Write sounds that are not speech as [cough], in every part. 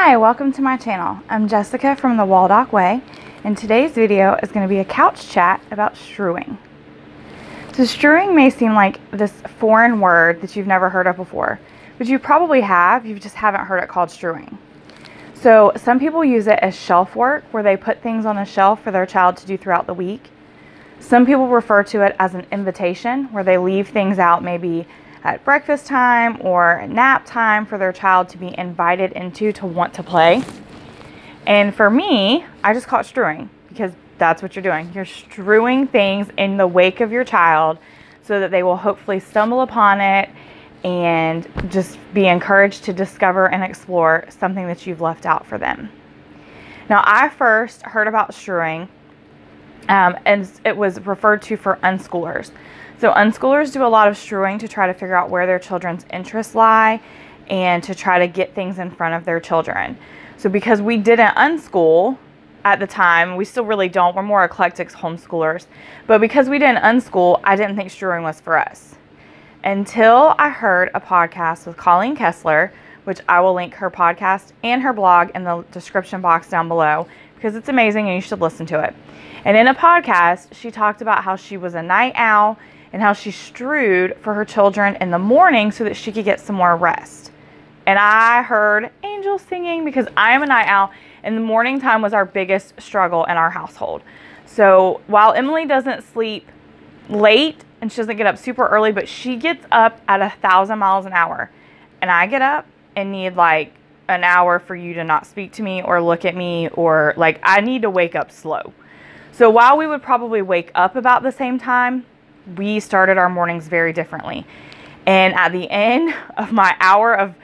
Hi, welcome to my channel. I'm Jessica from the Waldock Way, and today's video is going to be a couch chat about strewing. So strewing may seem like this foreign word that you've never heard of before, but you probably have, you just haven't heard it called strewing. So some people use it as shelf work, where they put things on a shelf for their child to do throughout the week. Some people refer to it as an invitation, where they leave things out maybe at breakfast time or nap time for their child to be invited into to want to play. And for me, I just call it strewing because that's what you're doing. You're strewing things in the wake of your child so that they will hopefully stumble upon it and just be encouraged to discover and explore something that you've left out for them. Now, I first heard about strewing, um, and it was referred to for unschoolers. So, unschoolers do a lot of strewing to try to figure out where their children's interests lie and to try to get things in front of their children. So, because we didn't unschool at the time, we still really don't, we're more eclectic homeschoolers, but because we didn't unschool, I didn't think strewing was for us until I heard a podcast with Colleen Kessler, which I will link her podcast and her blog in the description box down below because it's amazing and you should listen to it. And in a podcast, she talked about how she was a night owl and how she strewed for her children in the morning so that she could get some more rest. And I heard angels singing because I am a night owl, and the morning time was our biggest struggle in our household. So while Emily doesn't sleep late and she doesn't get up super early, but she gets up at a thousand miles an hour. And I get up and need like an hour for you to not speak to me or look at me or like I need to wake up slow. So while we would probably wake up about the same time, we started our mornings very differently. And at the end of my hour of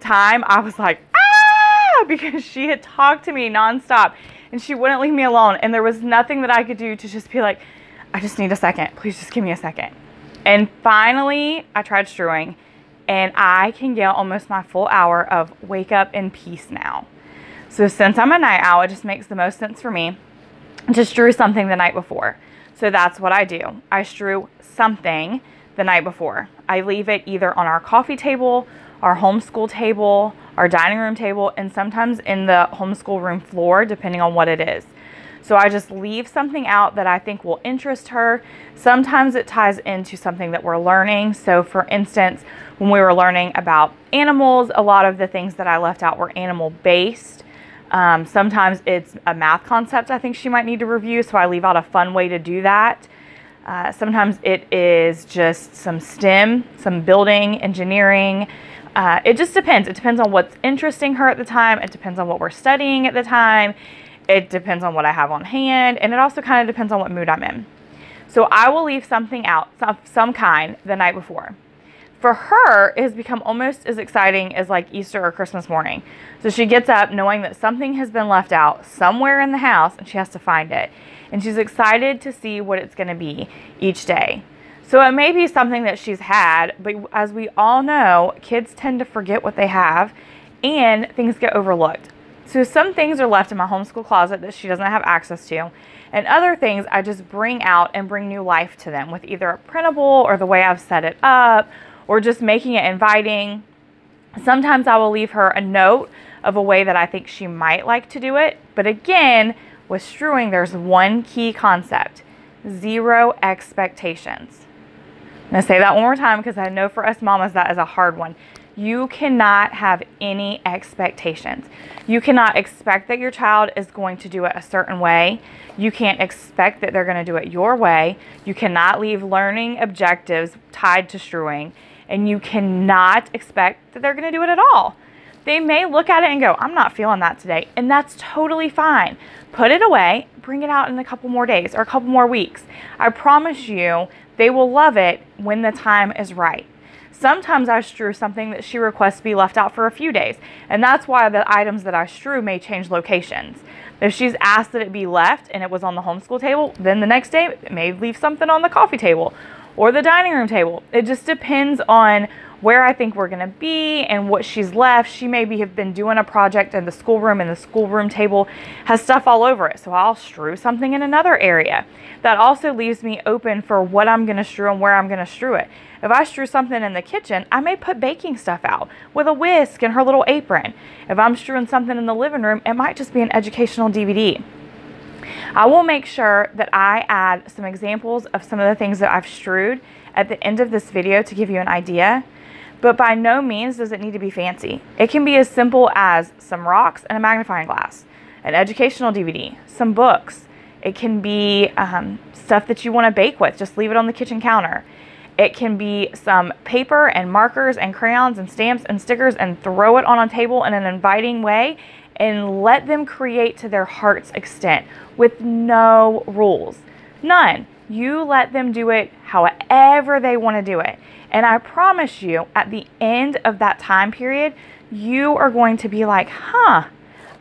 time, I was like, ah, [laughs] because she had talked to me nonstop and she wouldn't leave me alone. And there was nothing that I could do to just be like, I just need a second. Please just give me a second. And finally, I tried strewing and I can get almost my full hour of wake up in peace now. So since I'm a night owl, it just makes the most sense for me to strew something the night before. So that's what I do. I strew something the night before. I leave it either on our coffee table, our homeschool table, our dining room table, and sometimes in the homeschool room floor, depending on what it is. So I just leave something out that I think will interest her. Sometimes it ties into something that we're learning. So for instance, when we were learning about animals, a lot of the things that I left out were animal based. Um, sometimes it's a math concept I think she might need to review, so I leave out a fun way to do that. Uh, sometimes it is just some STEM, some building, engineering. Uh, it just depends. It depends on what's interesting her at the time. It depends on what we're studying at the time. It depends on what I have on hand. And it also kind of depends on what mood I'm in. So I will leave something out, some, some kind, the night before for her, it has become almost as exciting as like Easter or Christmas morning. So she gets up knowing that something has been left out somewhere in the house and she has to find it. And she's excited to see what it's going to be each day. So it may be something that she's had, but as we all know, kids tend to forget what they have and things get overlooked. So some things are left in my homeschool closet that she doesn't have access to. And other things I just bring out and bring new life to them with either a printable or the way I've set it up or just making it inviting. Sometimes I will leave her a note of a way that I think she might like to do it. But again, with strewing, there's one key concept zero expectations. I'm to say that one more time because I know for us mamas that is a hard one. You cannot have any expectations. You cannot expect that your child is going to do it a certain way. You can't expect that they're going to do it your way. You cannot leave learning objectives tied to strewing and you cannot expect that they're going to do it at all. They may look at it and go, I'm not feeling that today, and that's totally fine. Put it away, bring it out in a couple more days or a couple more weeks. I promise you, they will love it when the time is right. Sometimes I strew something that she requests be left out for a few days, and that's why the items that I strew may change locations. If she's asked that it be left and it was on the homeschool table, then the next day it may leave something on the coffee table or the dining room table. It just depends on where I think we're going to be and what she's left. She maybe have been doing a project in the schoolroom and the schoolroom table has stuff all over it. So I'll strew something in another area. That also leaves me open for what I'm going to strew and where I'm going to strew it. If I strew something in the kitchen, I may put baking stuff out with a whisk and her little apron. If I'm strewing something in the living room, it might just be an educational DVD. I will make sure that I add some examples of some of the things that I've strewed at the end of this video to give you an idea but by no means does it need to be fancy. It can be as simple as some rocks and a magnifying glass, an educational DVD, some books. It can be um, stuff that you want to bake with, just leave it on the kitchen counter. It can be some paper and markers and crayons and stamps and stickers and throw it on a table in an inviting way and let them create to their heart's extent with no rules. None. You let them do it however they want to do it. And I promise you, at the end of that time period, you are going to be like, huh,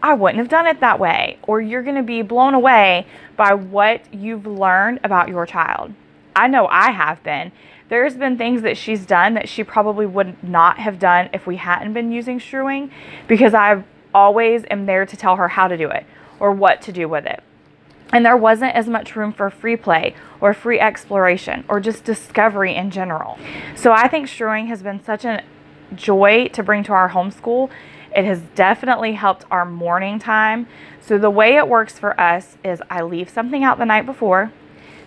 I wouldn't have done it that way. Or you're going to be blown away by what you've learned about your child. I know I have been. There's been things that she's done that she probably would not have done if we hadn't been using strewing because I always am there to tell her how to do it or what to do with it. And there wasn't as much room for free play or free exploration or just discovery in general. So I think strewing has been such a joy to bring to our homeschool. It has definitely helped our morning time. So the way it works for us is I leave something out the night before.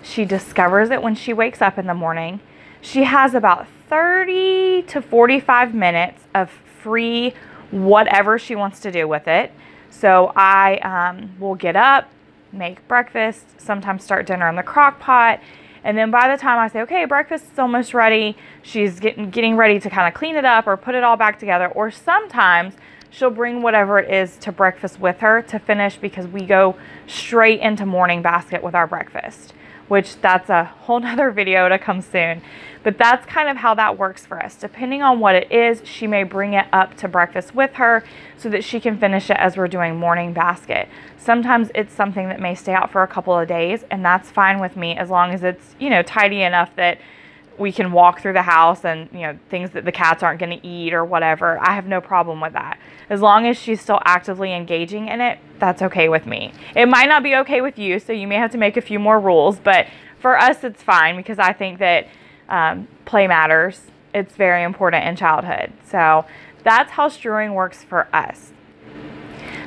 She discovers it when she wakes up in the morning. She has about 30 to 45 minutes of free whatever she wants to do with it. So I um, will get up, make breakfast, sometimes start dinner in the crock pot. And then by the time I say, okay, breakfast is almost ready, she's getting, getting ready to kind of clean it up or put it all back together. Or sometimes she'll bring whatever it is to breakfast with her to finish because we go straight into morning basket with our breakfast which that's a whole [laughs] nother video to come soon. But that's kind of how that works for us. Depending on what it is, she may bring it up to breakfast with her so that she can finish it as we're doing morning basket. Sometimes it's something that may stay out for a couple of days, and that's fine with me as long as it's, you know, tidy enough that we can walk through the house and you know things that the cats aren't going to eat or whatever. I have no problem with that. As long as she's still actively engaging in it that's okay with me. It might not be okay with you so you may have to make a few more rules but for us it's fine because i think that um, play matters. It's very important in childhood. So that's how strewing works for us.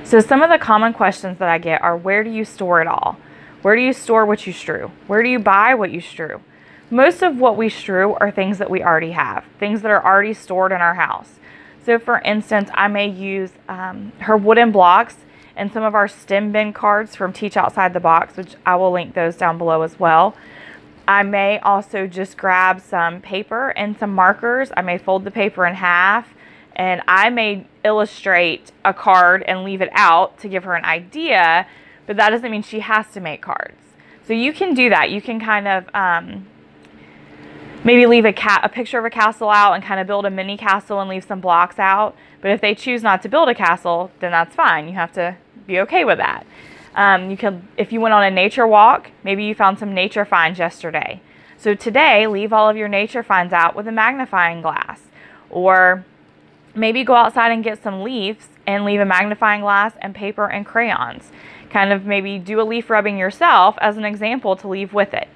So some of the common questions that i get are where do you store it all? Where do you store what you strew? Where do you buy what you strew most of what we strew are things that we already have, things that are already stored in our house. So for instance, I may use um, her wooden blocks and some of our stem bin cards from Teach Outside the Box, which I will link those down below as well. I may also just grab some paper and some markers. I may fold the paper in half and I may illustrate a card and leave it out to give her an idea, but that doesn't mean she has to make cards. So you can do that. You can kind of um, maybe leave a cat a picture of a castle out and kind of build a mini castle and leave some blocks out. But if they choose not to build a castle, then that's fine. You have to be okay with that. Um, you can, if you went on a nature walk, maybe you found some nature finds yesterday. So today, leave all of your nature finds out with a magnifying glass. Or maybe go outside and get some leaves and leave a magnifying glass and paper and crayons. Kind of maybe do a leaf rubbing yourself as an example to leave with it.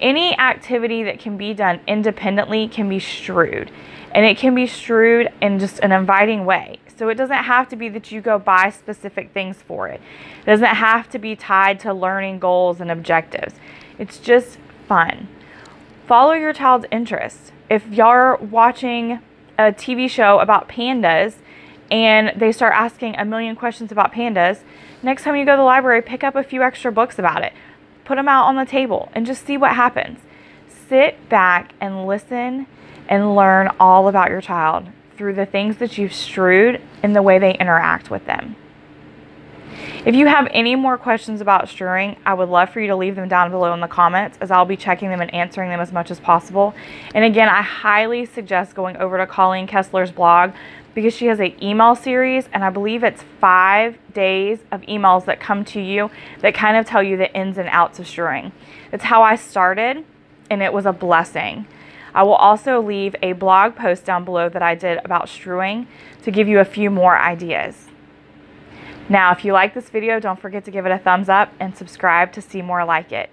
Any activity that can be done independently can be strewed, and it can be strewed in just an inviting way. So it doesn't have to be that you go buy specific things for it. It doesn't have to be tied to learning goals and objectives. It's just fun. Follow your child's interests. If you're watching a TV show about pandas and they start asking a million questions about pandas, next time you go to the library, pick up a few extra books about it put them out on the table and just see what happens. Sit back and listen and learn all about your child through the things that you've strewed and the way they interact with them. If you have any more questions about strewing, I would love for you to leave them down below in the comments as I'll be checking them and answering them as much as possible. And again, I highly suggest going over to Colleen Kessler's blog because she has an email series and I believe it's five days of emails that come to you that kind of tell you the ins and outs of strewing. It's how I started and it was a blessing. I will also leave a blog post down below that I did about strewing to give you a few more ideas. Now, if you like this video, don't forget to give it a thumbs up and subscribe to see more like it.